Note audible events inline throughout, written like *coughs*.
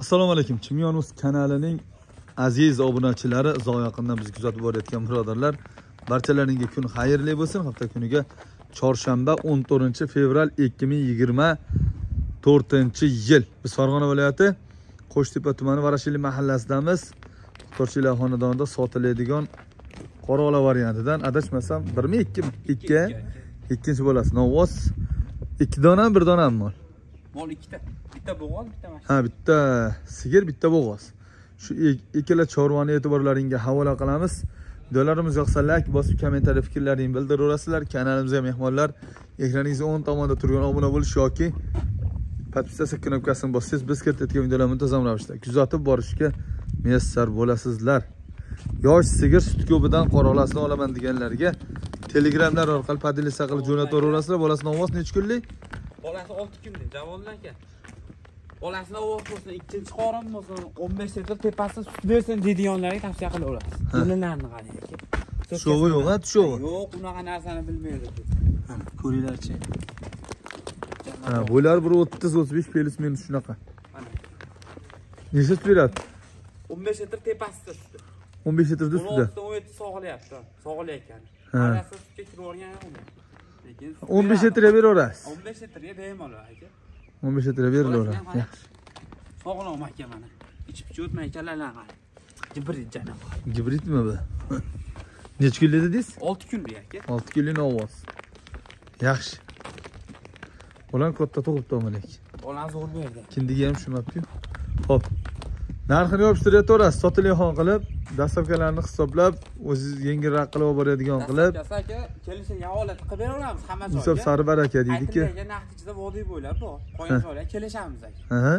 assalomu alaykum. Chimyonus kanalining aziz obunachilari uzoq yaqindan bizni kuzatib borayotgan birodarlar barchalaringga kun xayrli bo'lsin. Hafta kuniga chorshanba 14 fevral 2024 yil. Biz farg'ona viloyati qo'shtepa tumani varashili mahallasidamiz. To'rtchilar xonadonida sotiladigan qora ola variantidan adashmasam birmi ikkimi ikki ikkinchi bolasi novvoz ikki donami bir donami mol Mol ikkita. Bitta bo'g'oz, bitta mashina. ha bitta sigir bitta bo'g'oz. Shu ikkala chorvani e'tiborlaringga havola qilamiz. Videolarimiz yoqsa layk bosib kommentariy fikrlaringni bildiraverasizlar kanalimizga mehmonlar ekraningizga o'ng tomonda turgan obuna bo'lish yoki подписаться knopkasini bossangiz biz kiritayotgan videolar muntazam ravishda kuzatib borishga muyassar bo'lasizlar. Yosh sigir sut ko'pidan qoralasini olaman deganlarga telegramlar orqali podelitsiya qilib jo'nataverasizlar bolasini ovoz nechi kunlik Bolasi 6 kunlik, javondan aka. Bolasini ovoz bo'lsin, ikkinchi qorin bo'lsin, 15 litr tepasida sut bersin deydiganlarga tavsiya qilaverasiz. Kelinlarni qarang aka. Tushovi yo'q, a, tushovi? Yo'q, unaqa narsani bilmaydi. ko'ringlarchi Ha, bo'ylari bir 30-35 plus minus shunaqa. Necha sut beradi? 15 litr tepasida suti. 15 litrda ustida. 16 17 sog'ilyapti, sog'ilayotgan. Ha. Sutga kirib uni. Lekin 15 beradi. litrga beraverasiz. 15 litrga bemalol aka. 15 litrga berilaveradi. Bolasidan Yaxshi. Sog'lom aka mana. Ichib cho'tmay kalalar qarang. Jibri janavar. Gibridmi bu? Necha kunlik dedingiz? 6 kunlik aka. 6 kunlik ovoz. Yaxshi. Ular katta tug'ibdi omalak. Bolani zo'r berdi. Kindiga ham tushmabdi-yu. Xo'p. Narxini yopishtiryapti, sotilgan qilib, dastavkalarni hisoblab, o'zingiz yengilroq qilib olib boradigan qilib, kelishga holat qilib beraveramiz hamma joyga. insof sari baraka deydi-ki. Aytilgan narx ichida vodiy bo'ylab bor. Qo'yin joylar kelishamiz aka.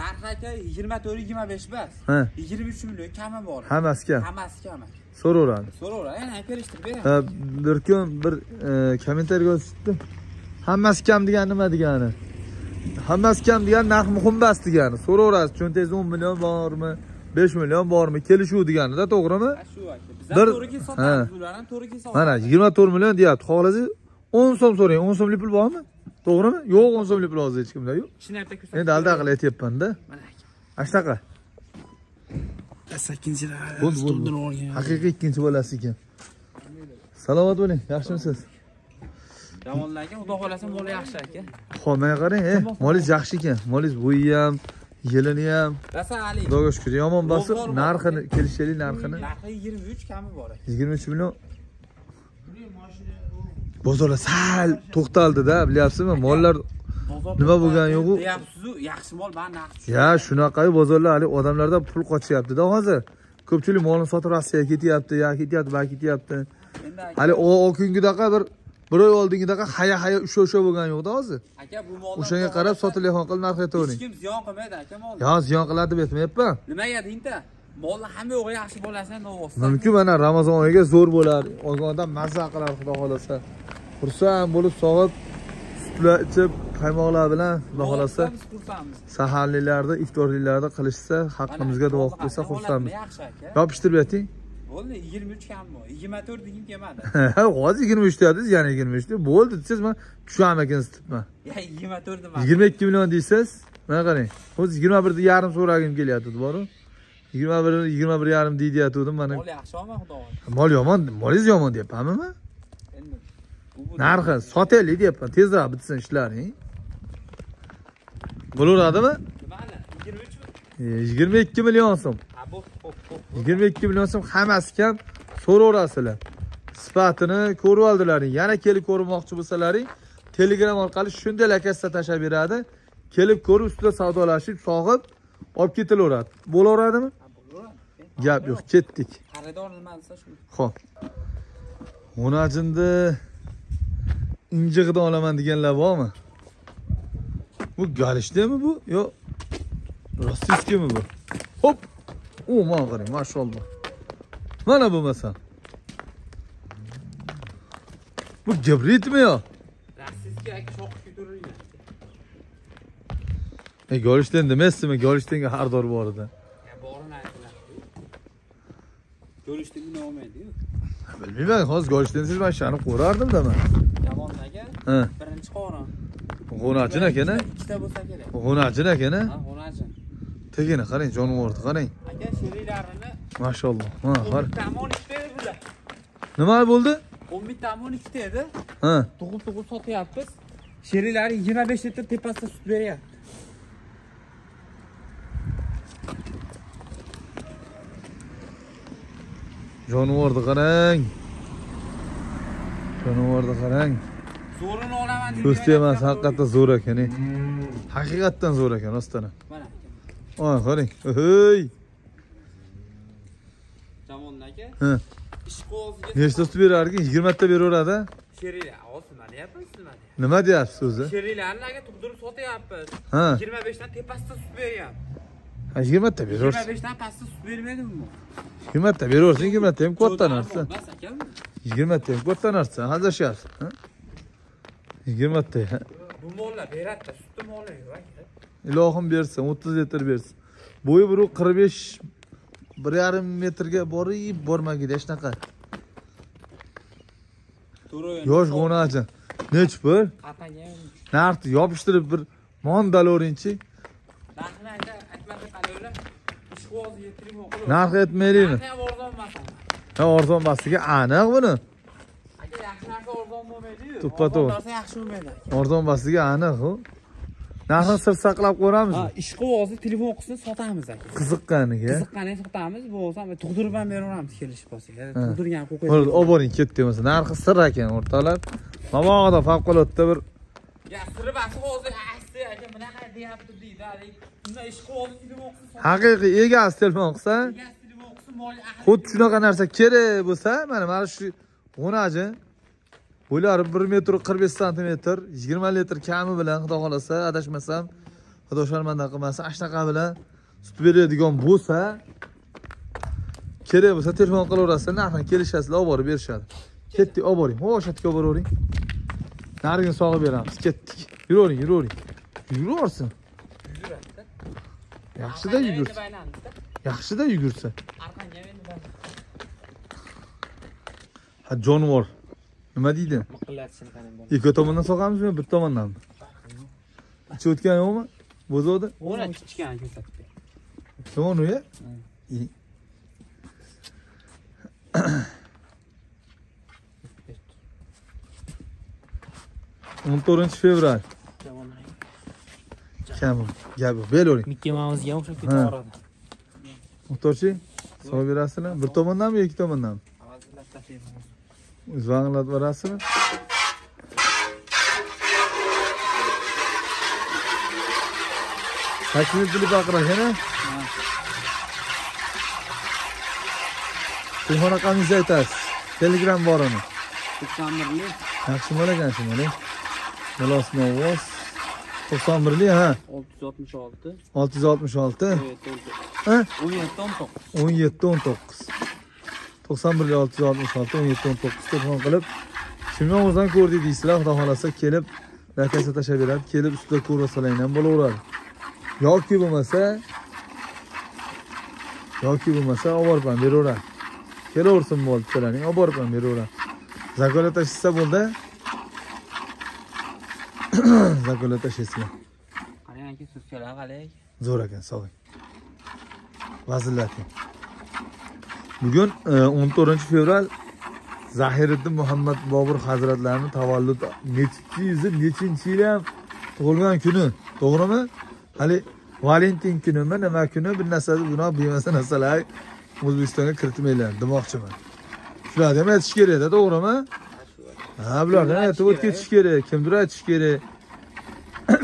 Narxi aka 24-25 bas. Ha. 23 million kami bor. Hammasi kam. Hammasi kam. aka. So'raveradi. So'raver, yana kelishtirib beramiz. Bir kun bir e, kommentariy yozibdi. Hammasi kam degani nima degani? Hammasi kam degani narx muhim emas degani. So'raverasiz, cho'ntagingizda 10 million bormi? 5 million bormi? Kelishuv deganida, to'g'rimi? Shu aka. Mana 24 million deyapti. Xohlasangiz 10 so'm so'rang. 10 so'mlik pul bormi? To'g'rimi? Yo'q, 10 so'mlik pul hozir hech kimda yo'q. Shinapda ko'rsatib. Endi alda qilib aytyapman-da. Mana. Ana shunaqa. Bo'ldi, bo'ldi. Haqiqiy ikkinchi bolasi ekan. Salomat bo'ling. Yaxshimisiz? Javonlarga xudo xolasa moli yaxshi aka. Xolmay qarang, e, molingiz yaxshi ekan. Molingiz bo'yi ham, yelini ham Rasa Ali. Xudoga shukur. Yomon bo'lsa, narxini, kelishaylik narxini. Narxi 23 kami bor aka. 23 million. Bozorlar sal to'xtaldi-da, bilyapsizmi? Mollar Nima bo'lgani yo'q-u? Deyapsiz-u, yaxshi mol bani narxi. ya shunaqa bozorlar hali odamlardan pul qochyapti-da hozir. Ko'pchilik molni sotib Rossiyaga ketyapti, ya ketyapti, va ketyapti. Hali o o kungidaqa bir bir oy oldingidaqa haya haya usha usha bo'lgani yo'q-da hozir. aka bu molni O'shanga qarab sotilayotgan qilib narx Hech aytavering. kim ziyon qilmaydi aka molni. Yo, ziyon qiladi deb aytmayapman. Nimaga deyinda? Molni hamma yo'g'i yaxshi bo'lasa novvosti. Mumkin mana Ramazon oyiga zo'r bo'lar. Olgan odam mazza qilar xudo xolasa. Xursand bo'lib sog'ib, sutlar ichib, qaymoqlar bilan xudo xursandmiz. saharliklarda, iftorliklarda qilishsa, haqqimizga duo qilib qo'ysa xursandmiz. Yopishtirib ayting. Bo'ldi 23 kam bor. 24 degim kelmadi. *laughs* Hozir 23 deyapsiz, yana 23 deb bo'ldi desiz, men tushaman ekan tutibman. Ya 24 demadim. 22 million deysiz, mana qarang. Hozir 21 ni yarim so'ragim kelyapti, boru. 21 21 yarim deyapti, mana Mol yaxshimi xudo mol yomon, molingiz yomon deyapmanmi narxi sotaylik deyapman tezroq bitsin ishlaring bo'laveradimi Nimani? 23 mi? E, yigirma ikki million so'm Yigirma ikki million so'm hammasi kam so'raverasizlar. Sifatini ko'rib oldilaring. Yana kelib ko'rmoqchi bo'lsalaring telegram orqali shunday lakasda tashlab beradi. Kelib ko'rib ustida savdolashib sog'ib olib ketilaveradi. Bo'laveradimi? Gap yo'q ketdik. Xaridor nima desa shu. ho'p g'unajinni injig'idan olaman deganlar bormi? Bu galishdami bu yo rossiyskimi bu? Hop o mana qarang mashalloh mana bo'lmasa bu gibridmi yo Rossiyskiy aka shoqib ko'tarilgan. e golishten demasizmi golishtenga har dor bor edi Ya borini aytdilar. Ko'rishdi buni olmaydi-yu. bilmayman hozir golishten siz man shani ko'rardimda man Javondagi ha birinchi qorin. g'unajin akana Ikkita bo'lsa kerak. g'unajin akana Ha, g'unajin. Segini qarang, jonivorni qarang. aka sherilarini Mashalloh. Ha, qara. bittami o'n ikkita edi bular Nima bo'ldi? o'n bittami o'n ikkita edi Ha. tug'ib tug'ib sotyapmiz yigirma besh litr tepasida sut beryapti Jonivorni qarang. Jonivorni qarang. zo'rini olaman deb Ko'sti emas, haqiqatdan zo'r ekan. Haqiqatdan zo'r ekan, rostdan. ham. Voy, qarang. Hey. jamon aka Ha. ish qo'ziga Nechta sut berar ekan? 20 ta beraveradi. sherilar hozir nima deyapmiz nima deyapmiz Nima deyapsiz o'zi? sherilarni aka tug'dirib sotyapmiz Ha. yigirma beshdan tepasida sut beryapti Ha, 20 ta beraversin. beshdan pastda sut bermaydimi bu 20 ta beraversin, 20 ta ham katta narsa. bas aka bu. 20 ta ham katta narsa. Hazashyapsiz. ha? 20 ta. bu mollar beradida sutni mollar yo'q aka Ilohim bersin, 30 litr bersin. Bo'yi bir 45 1,5 metrga borib bormagida hech naqa. Yosh g'onachi. Nech bir? qataga Narxni yopishtirib bir mondalorinchi. narxini aytmasa qilib Narx aytmaylikmi? Ha, arzon bastiga aniq buni. aka yaxshi narsa arzon bo'lmaydi-yu. Tuppa Arzon to'g'ri. narsa yaxshi bo'lmaydi Arzon bastiga aniq u. Narxni sir saqlab qo'yamiz. ha ish qo'zi telefon qilsa sotamiz aka Qiziqqaniga. qiziqqanini sotamiz bo'lsa tug'dirib ham beraveramiz kelish bo'lsa Ha. tug'dirgan qo'y Bo'ldi, olib boring ketdi bo'lsa. Narxi sir ekan o'rtoqlar. Mamog'ida favqulodda bir ya siri basi hozir aka bunaqa deyapti deydi haligi unda ish qo'zi telefon qilsa haqiqiy egasi telefon qilsa, egasi telefon qilsa mol xuddi shunaqa narsa kerak bo'lsa, mana mana shu g'onaji bo'ylari 1 metr 45 santimetr, 20 litr kami bilan xudo xolasa, adashmasam, xudo sharmanda qilmasa, ashnaqa bilan sut beradigan bo'lsa, kerak bo'lsa telefon qilaverasizlar, narxini kelishasizlar, olib borib berishadi. Ketdik, olib boring. O'shatga olib boravering. Narigini sog'ib beramiz. Ketdik. Yuravering, yuravering. Yuraversin. Yaxshida yugursa. Yaxshida yugursa. Ha jonivor. nima deydi? Miqillatishini qani ikki tomondan soqamizmi? Yo bitta tomondanmi ichayotgani yo'qmi? Bo'zovda o'ra kichkina ko'rsatib ber somonu hmm. ya o'n to'rtinchi fevral. Kemal, gel bu, kam gapi belavering ikki mamamizga o'xshab ketaveradi muhtojchi so'rab berasizlar. Bir tomondanmi yo ikki tomondanmi Tashlaymiz. O'z vaqtlatib berasizmi? Sakkiz dili baqiroq yana. Telefon raqamingizni aytasiz. Telegram bor uni. 91 Yaxshi bola ekan shu bola. Balosini ovoz. 91li ha. 666 666 evet ha 17 19 17 19 91 666 17 19 telefon qilib Shimyovuzdan ko'rdik deysizlar, xudo xolasa kelib rakasa tashlab beradi, kelib ustida ko'rsalang ham bo'laveradi. Yoki bo'lmasa yoki bo'lmasa olib borib ham beraveradi. Kelaversin bo'ldi, sizlarning olib borib ham beraveradi. Zakolat tashisa bo'ldi. *coughs* Zakolat tashlaysizlar. qarang aka so'zchalar qalay Zo'r ekan, sog'ing. Vazillating. Bugun e, 14 fevral Zahiriddin Muhammad Bobur hazratlarini tavallud nechi yil, nechinchi yili ham tug'ilgan kuni, to'g'rimi? Hali Valentin kunimi, nima kuni bir narsa gunoh bo'lmasa narsalar O'zbekistonga kiritmaylar demoqchiman. Shularni ham aytish kerak-da, to'g'rimi? Ha, bularni aytib o'tib ketish kerak, kimdir aytish kerak. *clears throat*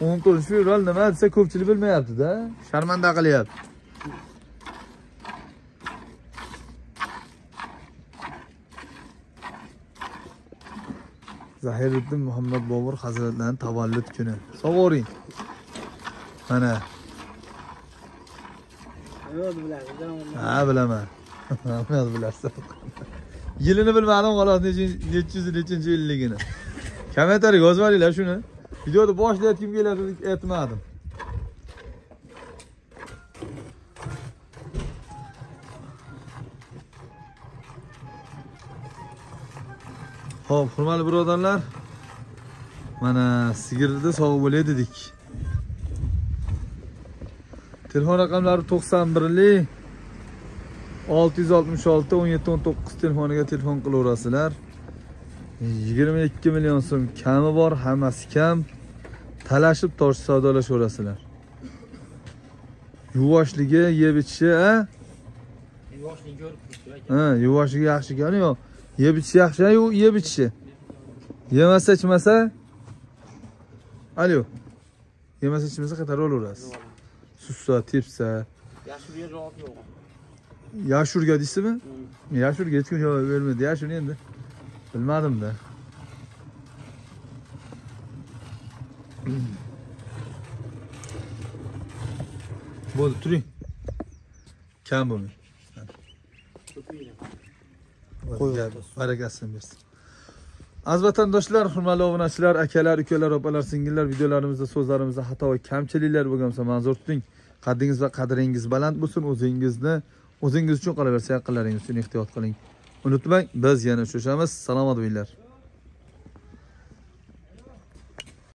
14 fevral nima desa ko'pchilik bilmayapti-da. Sharmanda qilyapti. Zahiriddin Muhammad Bobur hazratlarining tavallud kuni. Savoring. Mana, ha bilaman. Hamma bilasiz. Yilini bilmadim xolos, nechi yuz nechinchi yilligini. kommentariyga yozib olinglar shuni. Videoni boshlayotgim keladi aytmadim. Xo'p, hurmatli birodarlar, mana sigirni sog'ib bo'lay dedik. telefon raqamlari to'qson birli olti yuz oltmish olti o'n yetti o'n to'qqiz telefoniga telefon qilaverasizlar. Yigirma ikki million so'm kami bor hammasi kam. Talashib tortishib savdolashaverasizlar yuvoshligi yeb ichishi a? Yoshlik ko'rib turibdi aka. ha yuvoshligi yaxshi ekanu yo'q yeb ichishi yaxshi yu yeb ichishi yemasa ichmasa alyo yemasa ichmasa qaytarib olaverasiz sussa tepsa Yashirga javob yo'q. yashurga deysizmi yashurga hech kim javob bermaydi yashur endi bilmadimda bo'ldi turing kam bo'lmang barakasini bersin. Aziz vatandoshlar hurmatli obunachilar akalar ukalar opalar singillar videolarimizda so'zlarimizda xato va kamchiliklar bo'lgan bo'lsa ma'zur tuting. Qaddingiz va qadringiz baland bo'lsin o'zingizni o'zingiz uchun qolaversa yaqinlaringiz uchun ehtiyot qiling. Unutmang biz yana uchrashamiz. Salomat bo'linglar